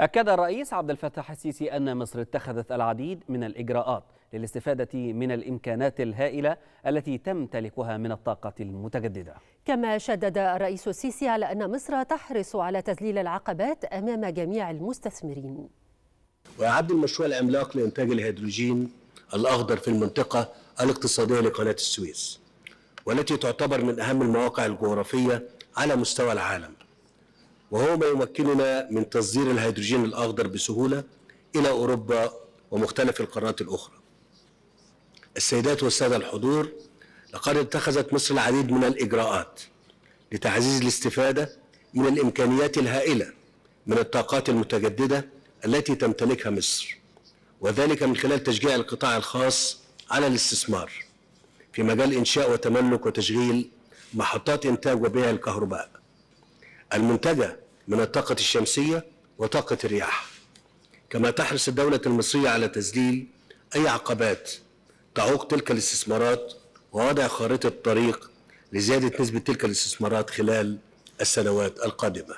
أكد الرئيس عبد الفتاح السيسي أن مصر اتخذت العديد من الإجراءات للاستفادة من الإمكانات الهائلة التي تمتلكها من الطاقة المتجددة. كما شدد الرئيس السيسي على أن مصر تحرص على تذليل العقبات أمام جميع المستثمرين. ويعد المشروع العملاق لإنتاج الهيدروجين الأخضر في المنطقة الاقتصادية لقناة السويس والتي تعتبر من أهم المواقع الجغرافية على مستوى العالم. وهو ما يمكننا من تصدير الهيدروجين الأخضر بسهولة إلى أوروبا ومختلف القارات الأخرى. السيدات والسادة الحضور لقد اتخذت مصر العديد من الإجراءات لتعزيز الاستفادة من الإمكانيات الهائلة من الطاقات المتجددة التي تمتلكها مصر وذلك من خلال تشجيع القطاع الخاص على الاستثمار في مجال إنشاء وتملك وتشغيل محطات إنتاج وبيع الكهرباء. المنتجة من الطاقة الشمسية وطاقة الرياح. كما تحرص الدولة المصرية على تذليل أي عقبات تعوق تلك الاستثمارات ووضع خارطة طريق لزيادة نسبة تلك الاستثمارات خلال السنوات القادمة.